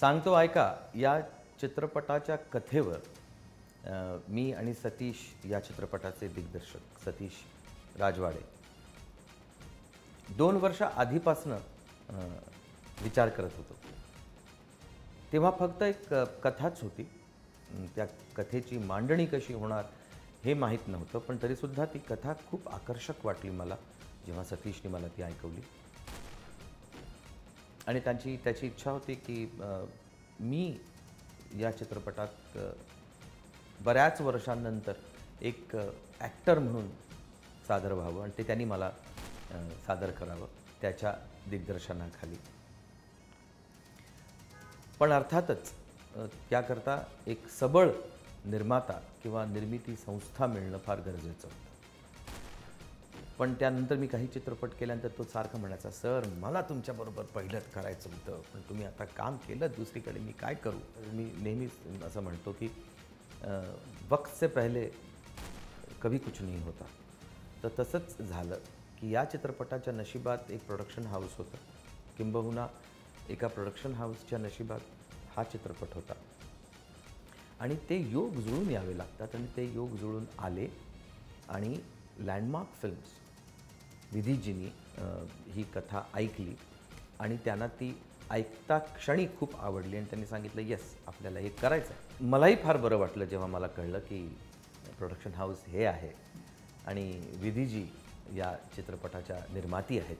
सांगतो ऐका या चित्रपटाच्या कथेवर मी आणि सतीश या चित्रपटाचे दिग्दर्शक सतीश राजवाडे. दोन वर्ष आधीपासनं विचार करत होतो. तेव्हा फक्त एक कथाच होती. त्या कथेची मांडणी कशी होणार हे माहीत नव्हतं पण तरीसुद्धा ती कथा खूप आकर्षक वाटली मला जेव्हा सतीशने मला ती ऐकवली. आणि त्यांची त्याची इच्छा होती की मी या चित्रपटात बऱ्याच वर्षांनंतर एक ॲक्टर म्हणून सादर व्हावं आणि ते त्यांनी मला सादर करावं त्याच्या दिग्दर्शनाखाली. पण अर्थातच त्याकरता एक सबळ निर्माता किंवा निर्मिती संस्था मिळणं फार गरजेचं होतं. पण त्यानंतर मी काही चित्रपट केल्यानंतर तो सारखा म्हणायचा सर मला तुमच्याबरोबर पहिलंच करायचं होतं पण तुम्ही आता काम केलं दुसरीकडे मी काय करू? तर मी नेहमीच असं म्हणतो की वक्त से पहिले कभी कुछ नाही होता. तर तसंच झालं की या चित्रपटाच्या नशिबात एक प्रोडक्शन हाऊस होतं. किंबहुना एका प्रोडक्शन हाऊसच्या नशिबात हा चित्रपट होता. आणि ते योग जुळून यावे लागतात आणि ते योग जुळून आले आणि लँडमार्क फिल्म्स विधीजीनी ही कथा ऐकली आणि त्यांना ती ऐकता क्षणी खूप आवडली आणि त्यांनी सांगितलं येस आपल्याला हे करायचं आहे मलाही फार बरं वाटलं जेव्हा मला कळलं की प्रोडक्शन हाऊस हे आहे आणि विधीजी या चित्रपटाच्या निर्माती आहेत.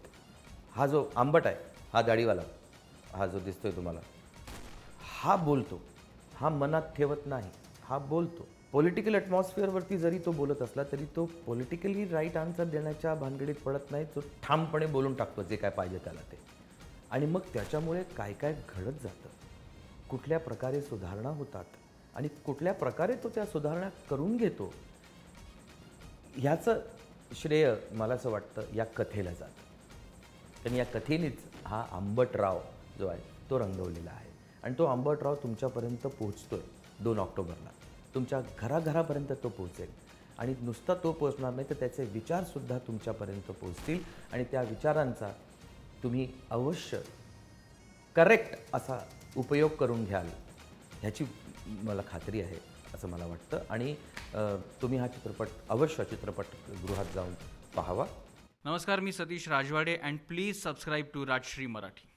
हा जो आंबट आहे हा दाढीवाला हा जो दिसतोय तुम्हाला हा बोलतो. हा मनात ठेवत नाही हा बोलतो. पॉलिटिकल ॲटमॉस्फिअरवरती जरी तो बोलत असला तरी तो पॉलिटिकली राईट आन्सर देण्याच्या भानगडीत पडत नाही. तो ठामपणे बोलून टाकतो जे काय पाहिजे त्याला ते. आणि मग त्याच्यामुळे काय काय घडत जातं? कुठल्या प्रकारे सुधारणा होतात? आणि कुठल्या प्रकारे तो त्या सुधारणा करून घेतो? ह्याचं श्रेय मला असं वाटतं या कथेला जातं. कारण या कथेनेच हा आंबटराव जो आहे तो रंगवलेला आहे. आणि तो आंबटराव तुमच्यापर्यंत पोहोचतो आहे दोन ऑक्टोबरला. तुमच्या घराघरापर्यंत तो पोहोचेल. आणि नुसता तो पोचणार नाही तर त्याचे विचारसुद्धा तुमच्यापर्यंत पोहोचतील. आणि त्या विचारांचा तुम्ही अवश्य करेक्ट असा उपयोग करून घ्याल ह्याची मला खात्री आहे असं मला वाटतं. आणि तुम्ही हा चित्रपट अवश्य चित्रपटगृहात जाऊन पाहावा. नमस्कार मी Satish Rajwade and please subscribe to Rajshri Marathi.